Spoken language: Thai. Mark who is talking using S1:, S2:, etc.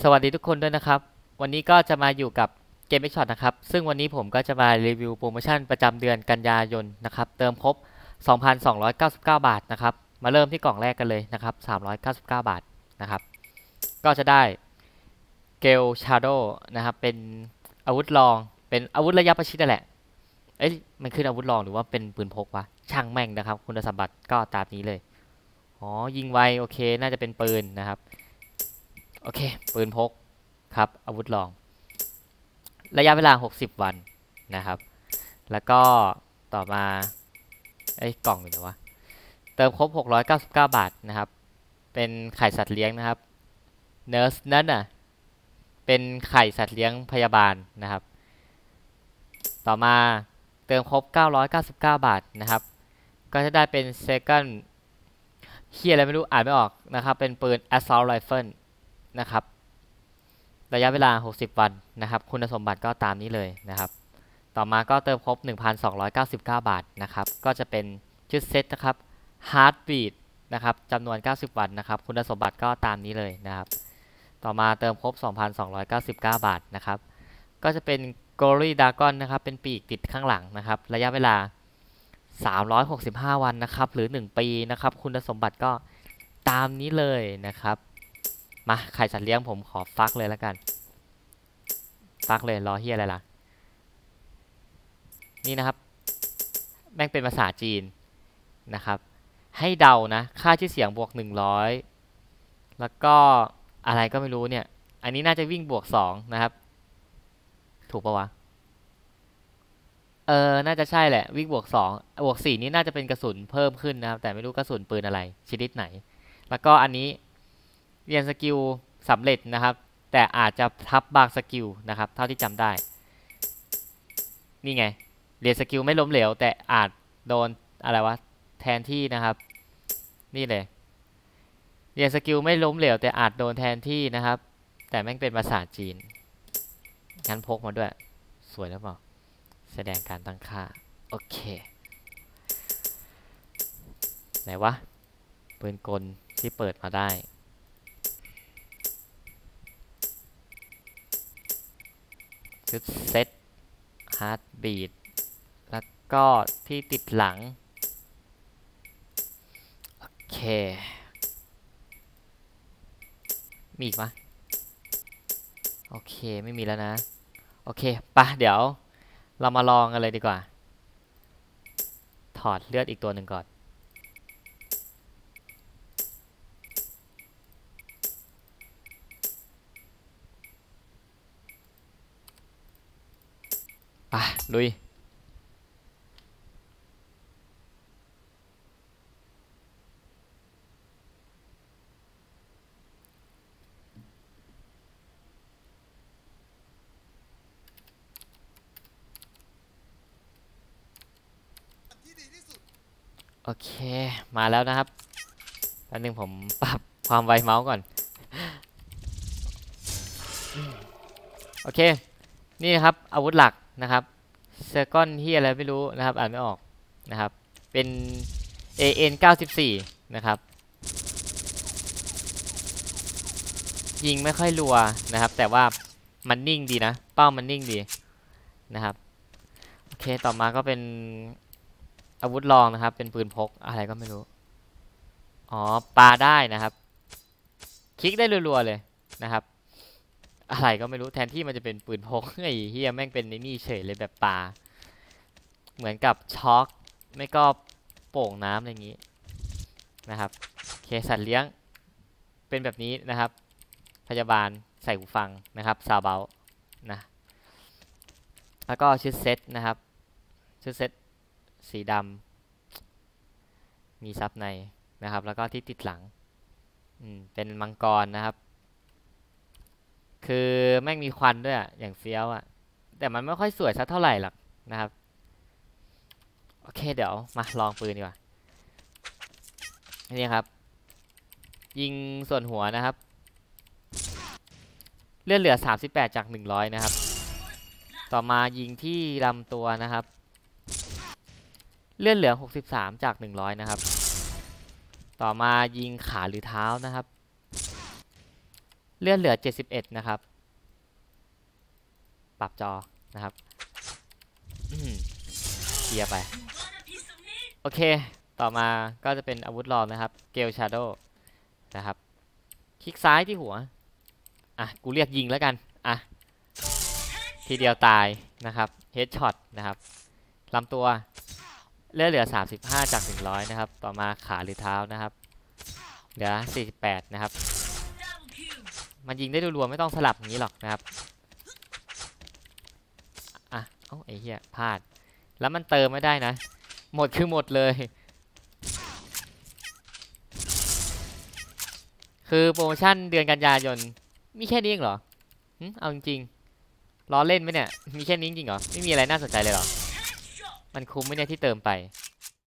S1: สวัสดีทุกคนด้วยนะครับ วันนี้ก็จะมาอยู่กับเกม X Shot นะครับ ซึ่งวันนี้ผมก็จะมารีวิวโปรโมชั่นประจำเดือนกันยายนนะครับ เติมครบ 2,299 บาทนะครับ มาเริ่มที่กล่องแรกกันเลยนะครับ 399 บาทนะครับ ก็จะได้เกลชาโดนะครับ เป็นอาวุธรอง เป็นอาวุธระยะประชิดนั่นแหละ เอ้ยมันขึ้นอาวุธรองหรือว่าเป็นปืนพกวะ ช่างแม่งนะครับ คุณสมบัติก็ตามนี้เลย อ๋อ ยิงไว โอเค น่าจะเป็นปืนนะครับ โอเค ปืนพกครับ อาวุธรอง ระยะเวลา 60 วันนะครับ แล้วก็ต่อมาไอ้กล่องอยู่ไหนวะ เติมครบ 699 บาทนะครับ เป็นไข่สัตว์เลี้ยงนะครับ เน r ร์สนั่นน่ะ เป็นไข่สัตว์เลี้ยงพยาบาลนะครับ ต่อมาเติมครบ 999 บาทนะครับ ก็จะได้เป็น second เฮียอะไรไม่รู้ อ่านไม่ออกนะครับ เป็นปืน assault rifle นะครับ ระยะเวลา 60 วันนะครับ คุณสมบัติก็ตามนี้เลยนะครับ ต่อมาก็เติมครบ 1,299 บาทนะครับ ก็จะเป็นชุดเซตนะครับ Heartbeat นะครับจำนวน 90 วันนะครับ คุณสมบัติก็ตามนี้เลยนะครับ ต่อมาเติมครบ 2,299 บาทนะครับ ก็จะเป็น Glory Dragon นะครับ เป็นปีกติดข้างหลังนะครับ ระยะเวลา 365 วันนะครับ หรือ 1 ปีนะครับ คุณสมบัติก็ตามนี้เลยนะครับ มาไข่สัตว์เลี้ยงผมขอฟักเลยแล้วกันฟักเลยรอเฮียอะไรล่ะ นี่นะครับ แม่งเป็นภาษาจีนนะครับ ให้เดานะ ค่าชื่อเสียงบวกหนึ่งร้อยแล้วก็อะไรก็ไม่รู้เนี่ย อันนี้น่าจะวิ่งบวกสองนะครับ ถูกปะวะ เออ น่าจะใช่แหละ วิ่งบวกสองบวกสี่นี้น่าจะเป็นกระสุนเพิ่มขึ้นนะครับ แต่ไม่รู้กระสุนปืนอะไรชนิดไหน แล้วก็อันนี้ เรียน skill สำเร็จนะครับ แต่อาจจะทับบาง skill นะครับ เท่าที่จำได้ นี่ไง เรียน skill ไม่ล้มเหลว แต่อาจโดนอะไรวะแทนที่นะครับ นี่เลย เรียนสกิลไม่ล้มเหลว แต่อาจโดนแทนที่นะครับ แต่แม่งเป็นภาษาจีนงั้นพกมาด้วย สวยหรือเปล่าแสดงการตั้งค่า โอเค ไหนวะปืนกลที่เปิดมาได้ ชุดเซตheartbeat แล้วก็ที่ติดหลัง โอเค มีอีกปะโอเค ไม่มีแล้วนะ โอเคปะเดี๋ยวเรามาลองกันเลยดีกว่า ถอดเลือดอีกตัวหนึ่งก่อน ไปลุย โอเค มาแล้วนะครับแป๊บนึงผมปรับความไวเมาส์ก่อน โอเค นี่ครับอาวุธหลัก นะครับเซกอนที่อะไรไม่รู้นะครับ อ่านไม่ออกนะครับ เป็น AN 94 นะครับ ยิงไม่ค่อยรัวนะครับ แต่ว่ามันนิ่งดีนะ เป้ามันนิ่งดีนะครับ โอเค ต่อมาก็เป็นอาวุธรองนะครับ เป็นปืนพกอะไรก็ไม่รู้ อ๋อ ปาได้นะครับ คลิกได้รัวๆเลยนะครับ อะไรก็ไม่รู้แทนที่มันจะเป็นปืนพกไอ้เฮียแม่งเป็นในนี่เฉยเลยแบบปลาเหมือนกับช็อคไม่ก็โป่งน้ำอะไรอย่างนี้นะครับเคสัตว์เลี้ยงเป็นแบบนี้นะครับ พยาบาลใส่หูฟังนะครับซาวเบลนะแล้วก็ชุดเซตนะครับชุดเซตสีดำมีซับในนะครับ แล้วก็ที่ติดหลังอืมเป็นมังกรนะครับ คือแม่งมีควันด้วยอะอย่างเฟี้ยวอะแต่มันไม่ค่อยสวยสักเท่าไหร่หรอกนะครับ โอเคเดี๋ยวมาลองปืนดีกว่านี่ครับ ยิงส่วนหัวนะครับ เลือดเหลือ 38 จาก 100 นะครับ ต่อมายิงที่ลำตัวนะครับ เลือดเหลือ 63 จาก 100 นะครับ ต่อมายิงขาหรือเท้านะครับ เลื่อนเหลือ 71 นะครับ ปรับจอนะครับเคลียร์ไป โอเค ต่อมาก็จะเป็นอาวุธรองนะครับ เกลชาโดนะครับ คลิกซ้ายที่หัว อะ กูเรียกยิงแล้วกัน อะ ทีเดียวตายนะครับ เฮดช็อตนะครับลำตัวเลือดเหลือ 35 จาก 100 นะครับ ต่อมาขาหรือเท้านะครับ เหลือ 48 นะครับ มันยิงได้รัวๆไม่ต้องสลับอย่างนี้หรอกนะครับอะเอ้าไอ้เหี้ยพลาด แล้วมันเติมไม่ได้นะ หมดคือหมดเลย คือโปรโมชั่นเดือนกันยายนมีแค่นี้เองเหรอหเอาจริงๆล้อเล่นไหมเนี่ย มีแค่นี้จริงเหรอ ไม่มีอะไรน่าสนใจเลยเหรอ มันคุ้มไหมเนี่ยที่เติมไป